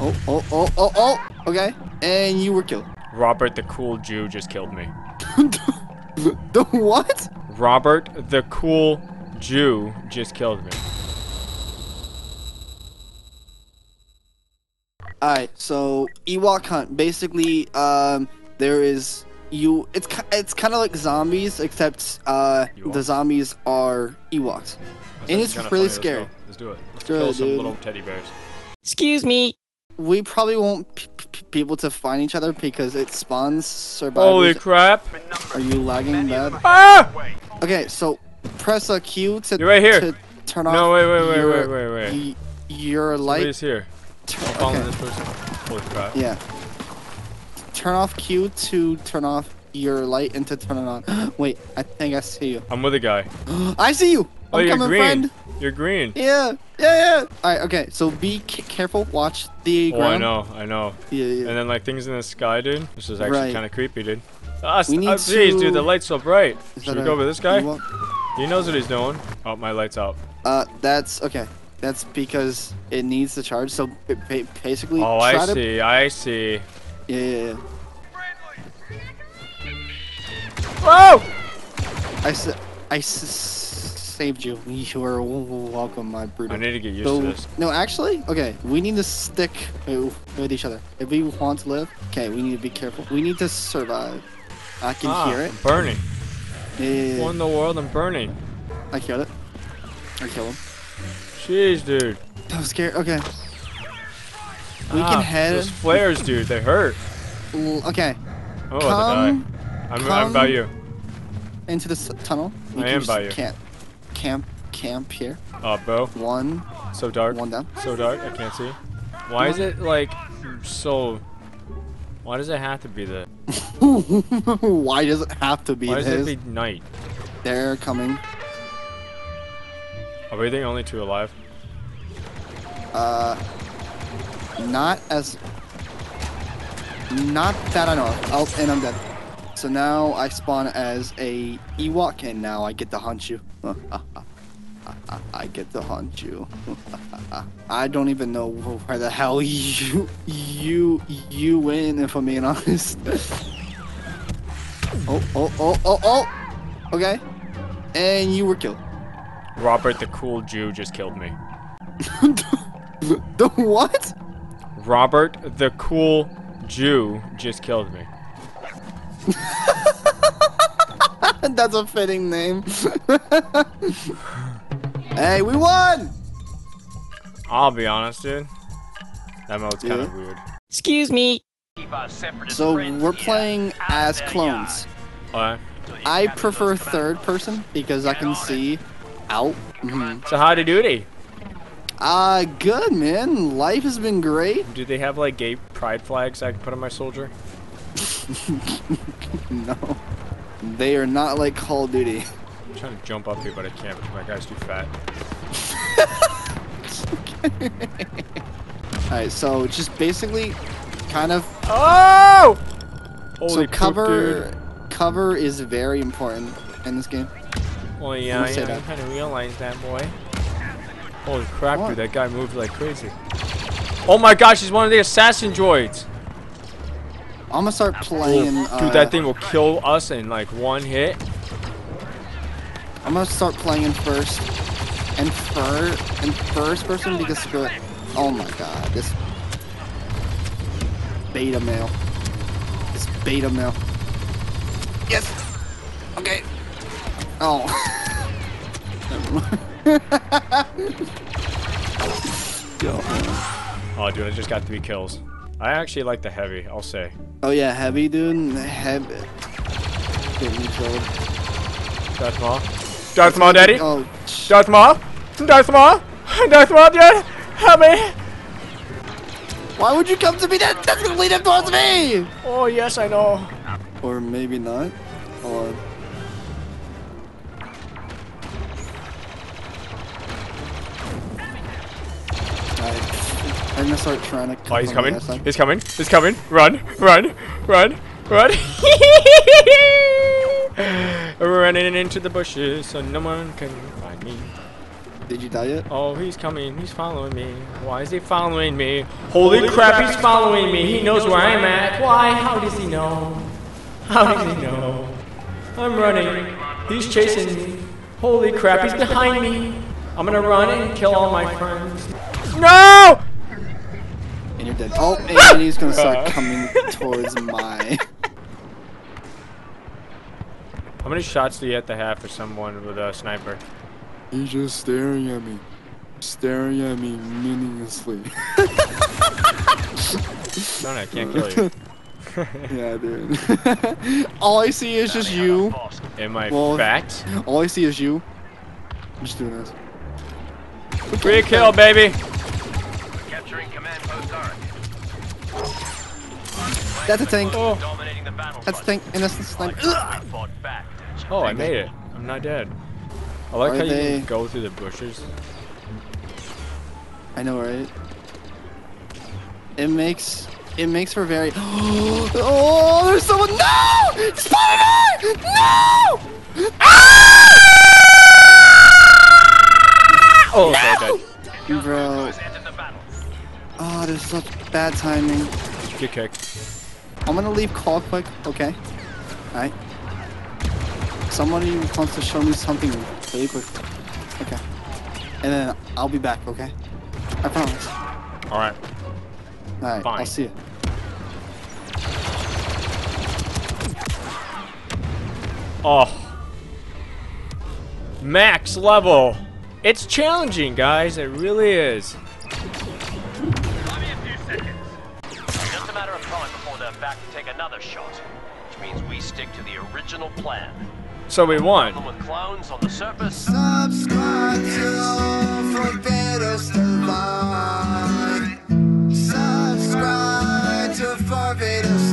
Oh, oh, oh, oh, oh. Okay. And you were killed. Robert the cool Jew just killed me. the what? Robert the cool Jew just killed me. Alright, so Ewok hunt. Basically, um, there is you. It's it's kind of like zombies, except uh, the zombies are Ewoks. And it's really funny, let's scary. Let's do it. Let's Do kill it, some dude. little teddy bears. Excuse me. We probably won't be able to find each other because it spawns survivors. Holy crap! Are you lagging bad? Ah! Okay, so press a Q to, You're right here. to turn off. No, wait, wait, wait, your, wait, wait, wait. y- Your light. Somebody's here. Turn, I'm following okay. this person. Holy crap. Yeah. Turn off Q to turn off your light and to turn it on. Wait, I think I see you. I'm with a guy. I see you. Oh, I'm you're coming, green. friend. You're green. Yeah, yeah, yeah. All right, okay. So be c- careful. Watch the Oh, ground. I know, I know. Yeah, yeah. And then like things in the sky, dude. This is actually Right. kind of creepy, dude. Ah, We need oh, jeez, dude, the light's so bright. Is Should we go a with this guy? He knows what he's doing. Oh, my light's out. Uh, that's okay. That's because it needs to charge. So ba- ba- basically, Oh, I to. see, I see. Yeah, yeah, yeah. Whoa! I s- I s- saved you. You are w- w- welcome, my brute. I need to get used So, to this. no, actually, okay, we need to stick uh, with each other. If we want to live, okay, we need to be careful. We need to survive. I can ah, hear it. I'm burning. Yeah, yeah, yeah. What in the world? I'm burning. I killed it. I killed him. Jeez, dude. That was scary. Okay. We Ah, can head. Those flares, dude, they hurt. l- Okay, I'm about die. come I'm, I'm by you. into this tunnel. We I am by you. Camp, camp, camp here. Uh, Bo. One, So dark. one down. So dark. I can't see. Why is it like so? Why does it have to be the? Why does it have to be Why does this? it be night? They're coming. Are we the only two alive? Uh, not as. Not that I know of. Oh, and I'm dead. So now I spawn as a Ewok, and now I get to hunt you. I get to hunt you. I don't even know where the hell you you you went. If I'm being honest. Oh oh oh oh oh. Okay. And you were killed. Robert the cool Jew just killed me. The what? Robert the cool Jew just killed me. That's a fitting name. hey, we won! I'll be honest, dude. That mode's kind of weird. Excuse me. So we're playing as clones. Alright. I prefer third person because I can see out. Mhm. So how to duty? Uh, good man. Life has been great. Do they have like gay pride flags I can put on my soldier? No, they are not like Call of Duty. I'm trying to jump up here, but I can't because my guy's too fat. All right, so just basically, kind of. Oh! Holy so cover, dude. cover is very important in this game. Well, yeah, said yeah, I kind of realized that, boy. Holy crap, What? dude, that guy moved like crazy. Oh my gosh, he's one of the assassin droids. I'm gonna start playing. Dude, uh, that thing will kill us in like one hit. I'm gonna start playing first and fir in first person because oh my god this beta male this beta male yes okay oh. Oh, dude, I just got three kills. I actually like the heavy, I'll say. oh yeah heavy dude heavy get me killed Darth Maul. Darth Maul, daddy. oh Darth Maul. Darth Maul. Darth Maul, dude. Help me. why would you come to me that that's gonna lead him towards me Oh, yes, I know. Or maybe not. Hold on. I'm gonna start trying to. Oh, he's come from coming. He's coming. He's coming. Run. Run. Run. Run. We're running into the bushes so no one can find me. Did you die yet? Oh, he's coming. He's following me. Why is he following me? Holy crap, he's following me. He knows where I'm at. Why? How does he know? How does he know? I'm running. He's chasing me. Holy crap, he's behind me. I'm gonna run and kill all my friends. No! And you're dead. Oh, and he's gonna start uh-huh. coming towards my. How many shots do you have to have for someone with a sniper? He's just staring at me. Staring at me meaninglessly. Don't I can't kill you. yeah, dude. All I see is just you. Am I Well- fact? All I see is you. I'm just doing this. Free kill, baby. Capturing command post Ark. That's a tank. Oh, Dominating the battle That's a tank. Innocent sniper. I fought oh, I made it. I'm not dead. I like Are how you they- can go through the bushes. I know, right? It makes it makes for very. oh, there's someone. No! Spider! No! Bad timing. Get kicked. I'm gonna leave call quick, okay? Alright. Somebody wants to show me something really quick. Okay. And then I'll be back, okay? I promise. All right. Alright, Fine. I'll see you. Oh. Max level. It's challenging, guys. It really is. Back to take another shot. Which means we stick to the original plan. So we won. With clones on the surface. Subscribe to Foveros Divine. Subscribe to Foveros